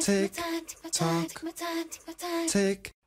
Tick tock, tick.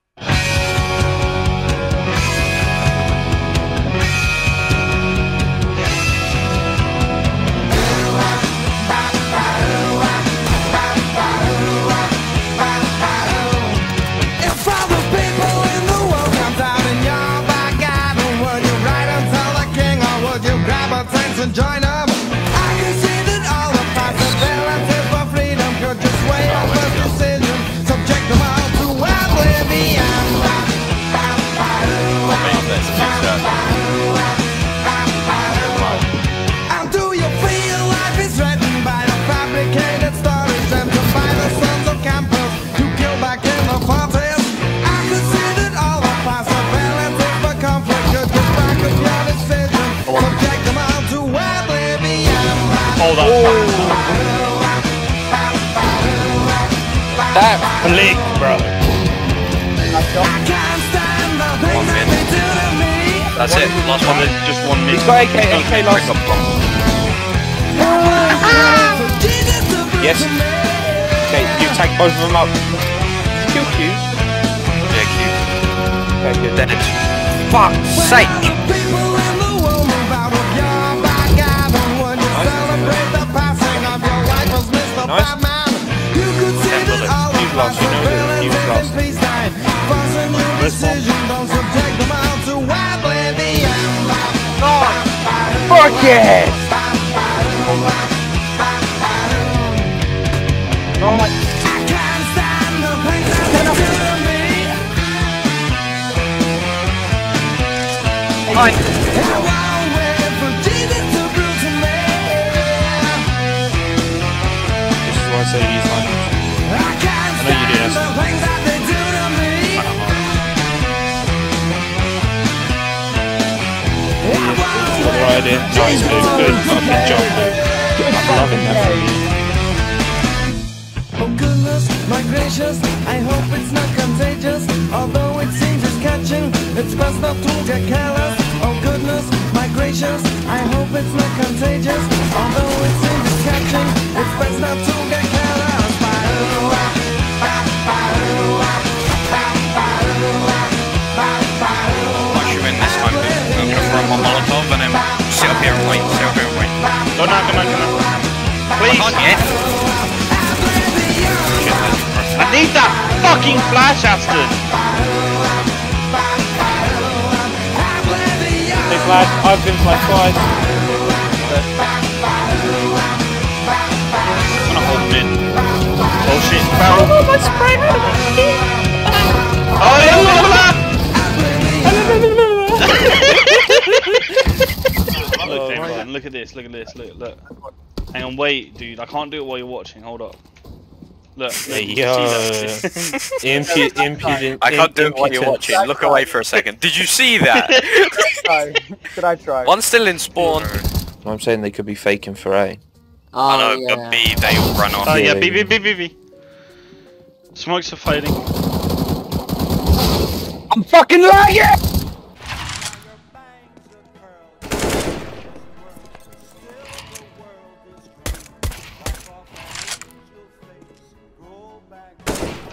Stand the that they do to me. That's it. Last One, one. just one He's mid. got AK, AK last. For Jesus to prove Yes. Okay, you tag both of them up. Kill Q. Yeah, cute. Okay, good. Dead. Fuck's sake. People in the world move out of your backyard and when you celebrate the passing of your wife was Mr. Nice. Batman. You could see Ten that bullets. all the Fuck it! Oh my. I can't stand the things that they do to me. Fine. I Move. Good fucking job. I'm loving that. Oh goodness, my gracious, I hope it's not contagious. Although it seems it's catching, it's best not to get careless. Oh goodness, my gracious, I hope it's not contagious. Although it seems Go now, go now, go now. I Please. can't yet. I need that fucking flash, Aston. Big lad, I've been flashed twice. I'm gonna hold mid. Oh shit, barrel. Oh, my spray. Oh, yeah, this, look at this, look, look. Hang on, wait, dude. I can't do it while you're watching. Hold up. Look, look you yo. see that? Impu- impudent. I can't do it while you're watching. Look away for a second. Did you see that? try. Could I try? One's still in spawn. I'm saying they could be faking for A. I know, Oh, but B, they all run on. Oh yeah, Yeah, B, yeah. B, B, B, B. Smokes are fading. I'm fucking lagging!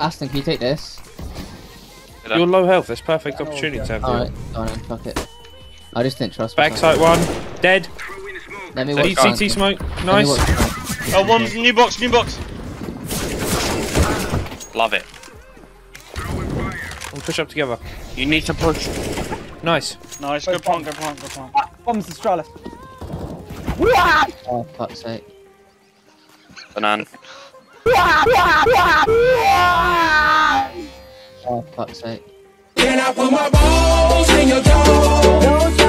Aston, can you take this? You're low health, that's perfect opportunity to have Alright, you. go on then, fuck it. I just didn't trust Backside myself. one, dead. Let me So watch CT front. smoke, nice. watch front. Oh, one new box, new box. Love it. We'll push up together. You need to push. Nice. Nice, good plant, good plant, good plant. Ah, Bombs the Stralis. Oh, fuck's sake. Banan. Oh, fuck's sake. Can I put my balls in your?